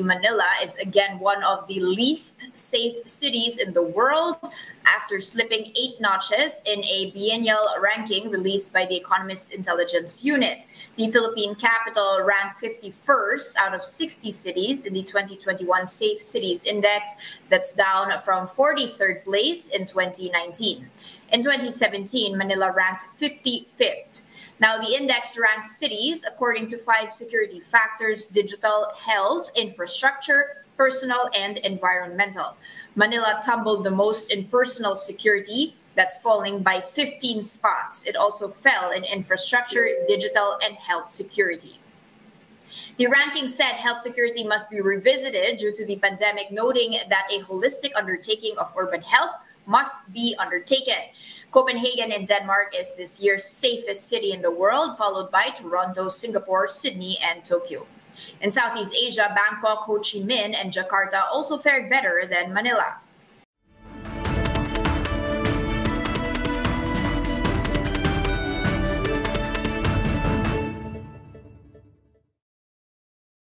Manila is again one of the least safe cities in the world after slipping eight notches in a biennial ranking released by the Economist Intelligence Unit. The Philippine capital ranked 51st out of 60 cities in the 2021 Safe Cities Index, that's down from 43rd place in 2019. In 2017, Manila ranked 55th. Now, the index ranks cities according to five security factors digital, health, infrastructure, personal, and environmental. Manila tumbled the most in personal security, that's falling by 15 spots. It also fell in infrastructure, digital, and health security. The ranking said health security must be revisited due to the pandemic, noting that a holistic undertaking of urban health must be undertaken. Copenhagen in Denmark is this year's safest city in the world, followed by Toronto, Singapore, Sydney, and Tokyo. In Southeast Asia, Bangkok, Ho Chi Minh, and Jakarta also fared better than Manila.